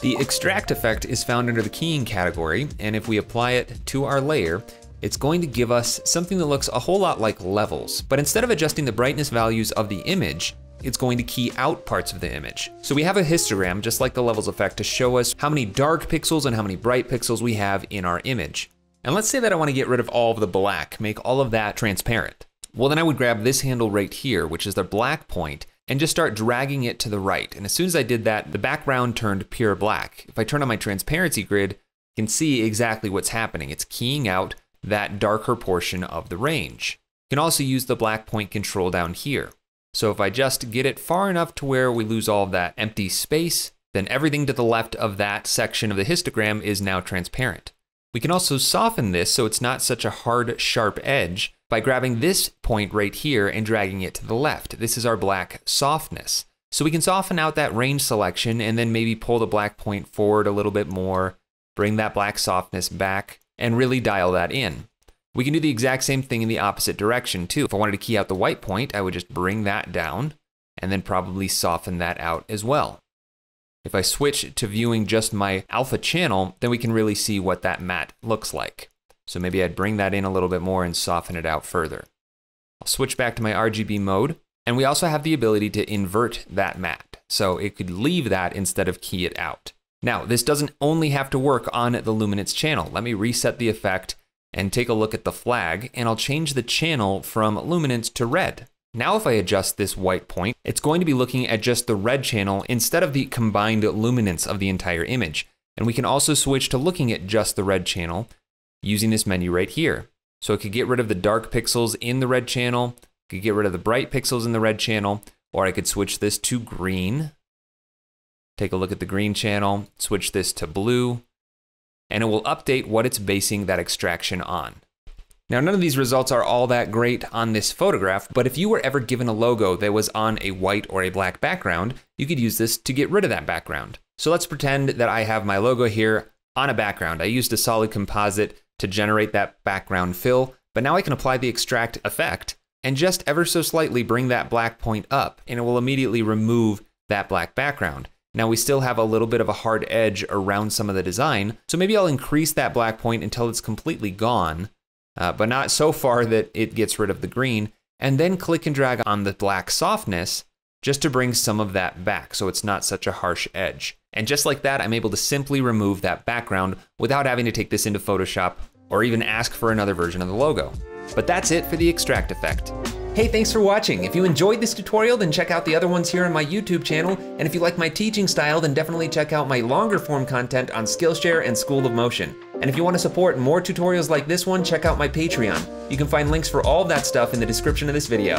The extract effect is found under the keying category, and if we apply it to our layer, it's going to give us something that looks a whole lot like levels, but instead of adjusting the brightness values of the image, it's going to key out parts of the image. So we have a histogram, just like the levels effect, to show us how many dark pixels and how many bright pixels we have in our image. And let's say that I wanna get rid of all of the black, make all of that transparent. Well, then I would grab this handle right here, which is the black point, and just start dragging it to the right. And as soon as I did that, the background turned pure black. If I turn on my transparency grid, you can see exactly what's happening. It's keying out that darker portion of the range. You can also use the black point control down here. So if I just get it far enough to where we lose all that empty space, then everything to the left of that section of the histogram is now transparent. We can also soften this so it's not such a hard, sharp edge by grabbing this point right here and dragging it to the left. This is our black softness. So we can soften out that range selection and then maybe pull the black point forward a little bit more, bring that black softness back, and really dial that in. We can do the exact same thing in the opposite direction too. If I wanted to key out the white point, I would just bring that down and then probably soften that out as well. If I switch to viewing just my alpha channel, then we can really see what that matte looks like. So maybe I'd bring that in a little bit more and soften it out further. I'll switch back to my RGB mode, and we also have the ability to invert that matte. So it could leave that instead of key it out. Now, this doesn't only have to work on the luminance channel. Let me reset the effect and take a look at the flag, and I'll change the channel from luminance to red. Now if I adjust this white point, it's going to be looking at just the red channel instead of the combined luminance of the entire image. And we can also switch to looking at just the red channel using this menu right here. So it could get rid of the dark pixels in the red channel, could get rid of the bright pixels in the red channel, or I could switch this to green. Take a look at the green channel, switch this to blue, and it will update what it's basing that extraction on. Now, none of these results are all that great on this photograph, but if you were ever given a logo that was on a white or a black background, you could use this to get rid of that background. So let's pretend that I have my logo here on a background. I used a solid composite to generate that background fill, but now I can apply the extract effect and just ever so slightly bring that black point up and it will immediately remove that black background. Now we still have a little bit of a hard edge around some of the design, so maybe I'll increase that black point until it's completely gone, uh, but not so far that it gets rid of the green, and then click and drag on the black softness just to bring some of that back so it's not such a harsh edge. And just like that, I'm able to simply remove that background without having to take this into Photoshop or even ask for another version of the logo. But that's it for the extract effect. Hey, thanks for watching. If you enjoyed this tutorial, then check out the other ones here on my YouTube channel. And if you like my teaching style, then definitely check out my longer form content on Skillshare and School of Motion. And if you want to support more tutorials like this one, check out my Patreon. You can find links for all of that stuff in the description of this video.